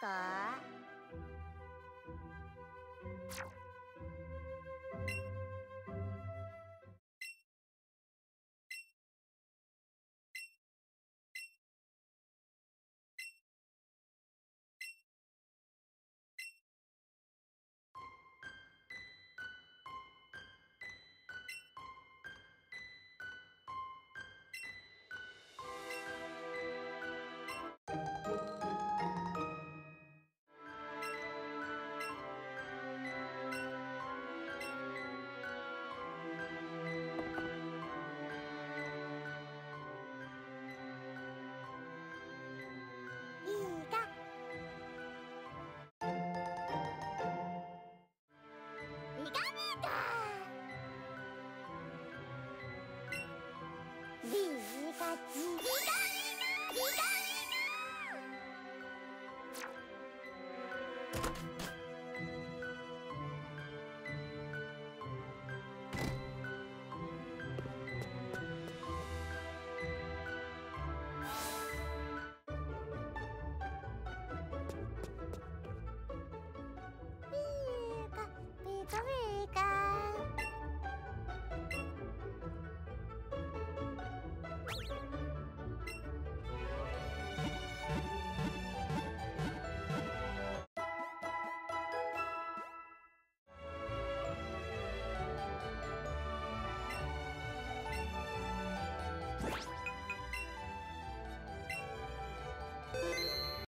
か？つ。いたい